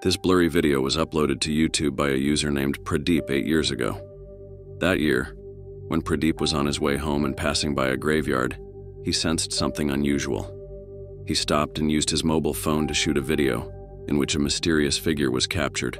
This blurry video was uploaded to YouTube by a user named Pradeep eight years ago. That year, when Pradeep was on his way home and passing by a graveyard, he sensed something unusual. He stopped and used his mobile phone to shoot a video in which a mysterious figure was captured.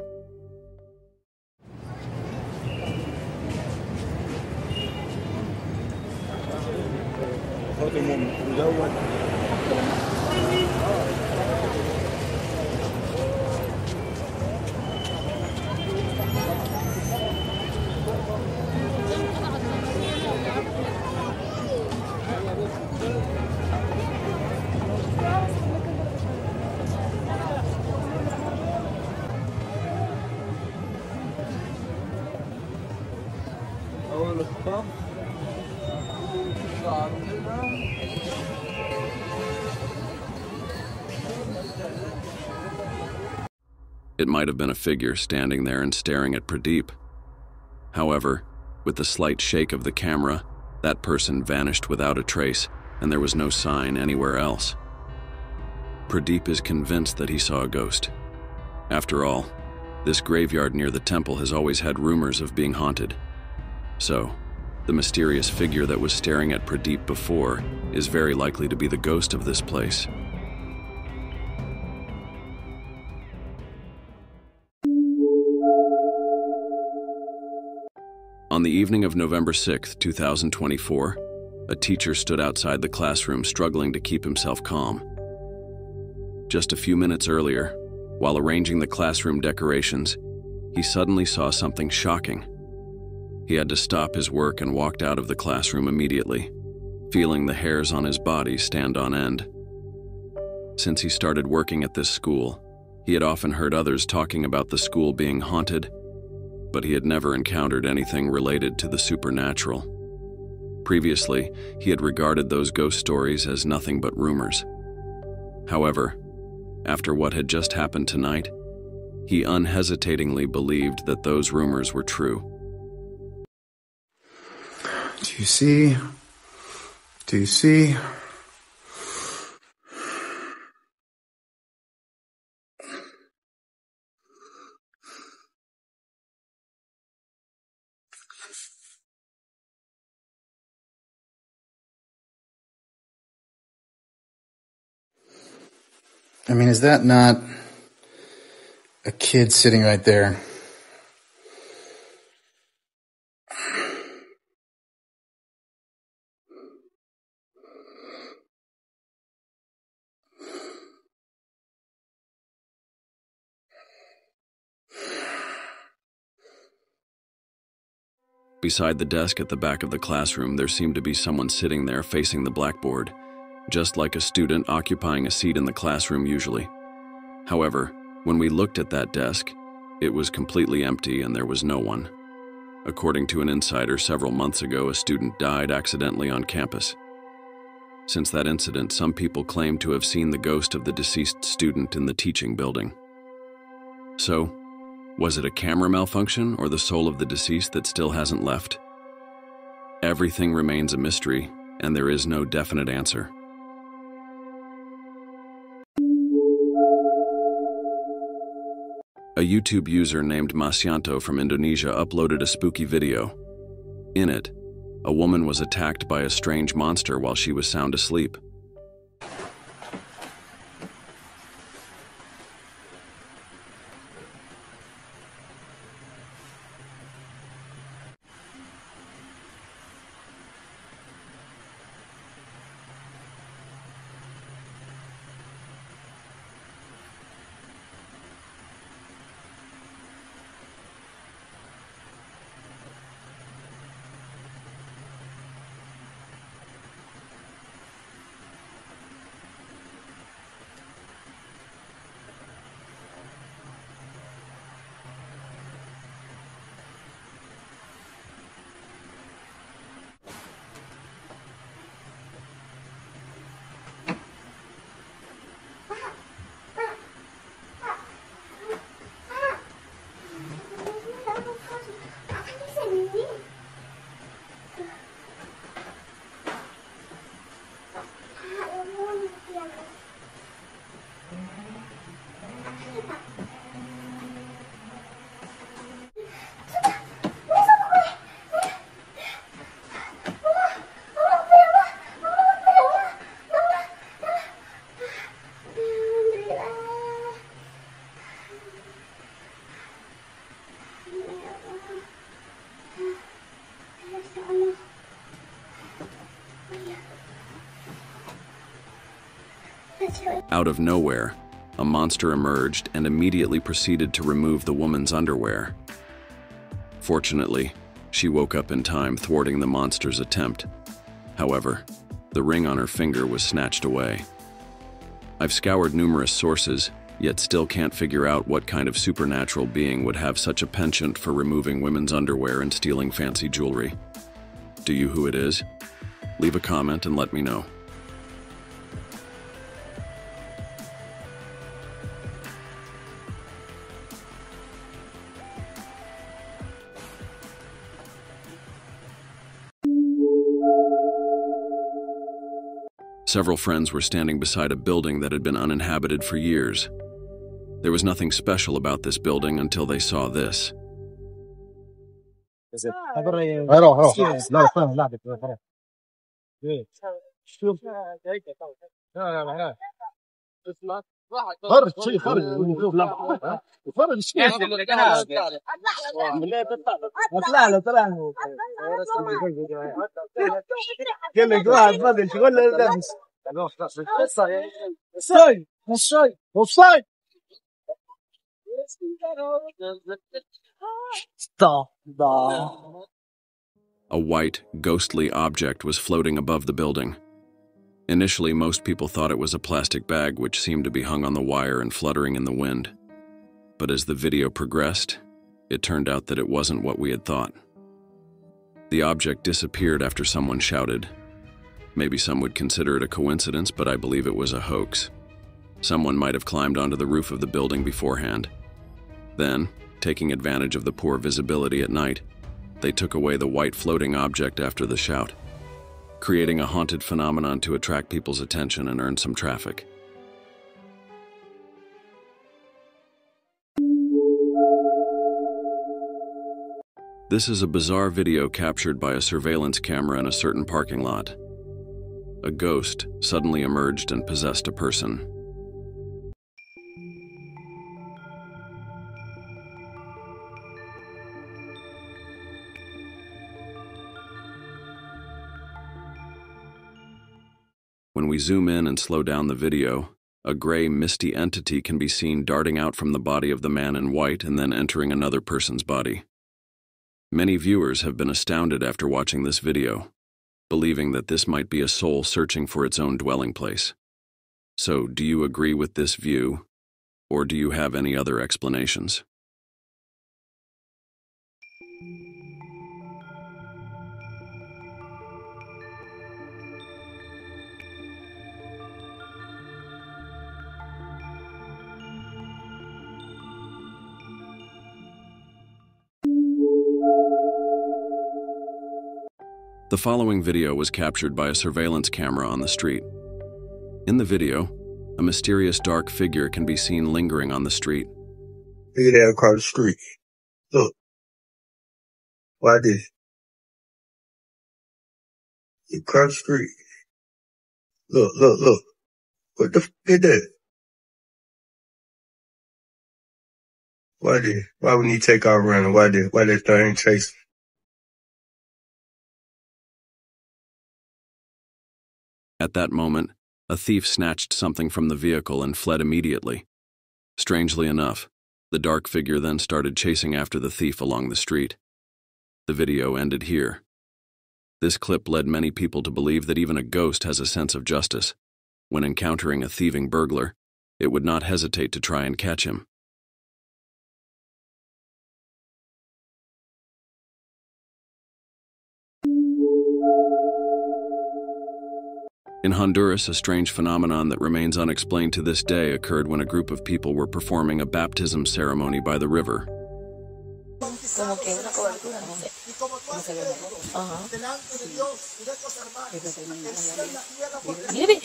It might have been a figure standing there and staring at Pradeep. However, with the slight shake of the camera, that person vanished without a trace, and there was no sign anywhere else. Pradeep is convinced that he saw a ghost. After all, this graveyard near the temple has always had rumors of being haunted. So, the mysterious figure that was staring at Pradeep before is very likely to be the ghost of this place. On the evening of November 6, 2024, a teacher stood outside the classroom struggling to keep himself calm. Just a few minutes earlier, while arranging the classroom decorations, he suddenly saw something shocking. He had to stop his work and walked out of the classroom immediately, feeling the hairs on his body stand on end. Since he started working at this school, he had often heard others talking about the school being haunted but he had never encountered anything related to the supernatural. Previously, he had regarded those ghost stories as nothing but rumors. However, after what had just happened tonight, he unhesitatingly believed that those rumors were true. Do you see? Do you see? I mean, is that not a kid sitting right there? Beside the desk at the back of the classroom, there seemed to be someone sitting there facing the blackboard, just like a student occupying a seat in the classroom usually. However, when we looked at that desk, it was completely empty and there was no one. According to an insider, several months ago, a student died accidentally on campus. Since that incident, some people claim to have seen the ghost of the deceased student in the teaching building. So, was it a camera malfunction or the soul of the deceased that still hasn't left? Everything remains a mystery, and there is no definite answer. A YouTube user named Masyanto from Indonesia uploaded a spooky video. In it, a woman was attacked by a strange monster while she was sound asleep. Out of nowhere, a monster emerged and immediately proceeded to remove the woman's underwear. Fortunately, she woke up in time, thwarting the monster's attempt. However, the ring on her finger was snatched away. I've scoured numerous sources, yet still can't figure out what kind of supernatural being would have such a penchant for removing women's underwear and stealing fancy jewelry. Do you who it is? Leave a comment and let me know. Several friends were standing beside a building that had been uninhabited for years. There was nothing special about this building until they saw this. إيه شوف لا لا معناه اسمع خرج شي خرج شوف لا خرج شي طلع له طلع له قال لك واحد فاضي شغل لابس الصاي الصاي الصاي Stop. Stop. A white, ghostly object was floating above the building. Initially, most people thought it was a plastic bag which seemed to be hung on the wire and fluttering in the wind. But as the video progressed, it turned out that it wasn't what we had thought. The object disappeared after someone shouted. Maybe some would consider it a coincidence, but I believe it was a hoax. Someone might have climbed onto the roof of the building beforehand. Then, taking advantage of the poor visibility at night, they took away the white floating object after the shout, creating a haunted phenomenon to attract people's attention and earn some traffic. This is a bizarre video captured by a surveillance camera in a certain parking lot. A ghost suddenly emerged and possessed a person. Zoom in and slow down the video, a gray, misty entity can be seen darting out from the body of the man in white and then entering another person's body. Many viewers have been astounded after watching this video, believing that this might be a soul searching for its own dwelling place. So, do you agree with this view, or do you have any other explanations? The following video was captured by a surveillance camera on the street. In the video, a mysterious dark figure can be seen lingering on the street. Look at that across the street. Look. Why this? Across the street. Look, look, look. What the f is that? Why did, why wouldn't he take off running? Why did, why that thing chasing? At that moment, a thief snatched something from the vehicle and fled immediately. Strangely enough, the dark figure then started chasing after the thief along the street. The video ended here. This clip led many people to believe that even a ghost has a sense of justice. When encountering a thieving burglar, it would not hesitate to try and catch him. In Honduras, a strange phenomenon that remains unexplained to this day occurred when a group of people were performing a baptism ceremony by the river. Como que una cobertura, no sé. ¿Cómo se ve? Ajá. Mire, mire.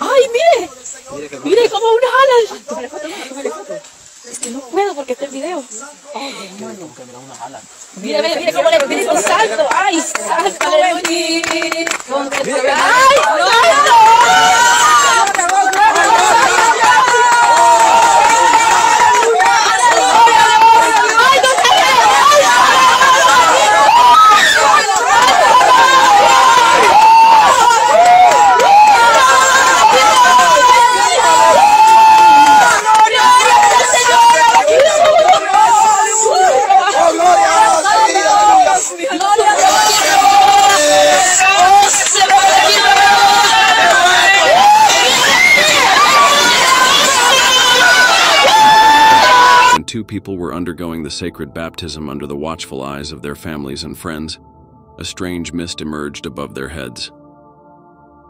¡Ay, mire! Mire como unas alas. Tómale foto, tómale foto. Es que no puedo porque está el video. Ay, demonio. Mire, mire, mire cómo le pide con salto. ¡Ay, people were undergoing the sacred baptism under the watchful eyes of their families and friends, a strange mist emerged above their heads.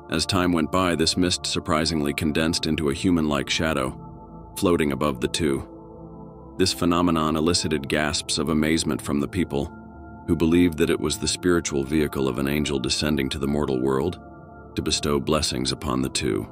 As time went by, this mist surprisingly condensed into a human like shadow, floating above the two. This phenomenon elicited gasps of amazement from the people, who believed that it was the spiritual vehicle of an angel descending to the mortal world to bestow blessings upon the two.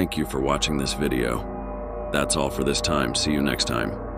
Thank you for watching this video. That's all for this time. See you next time.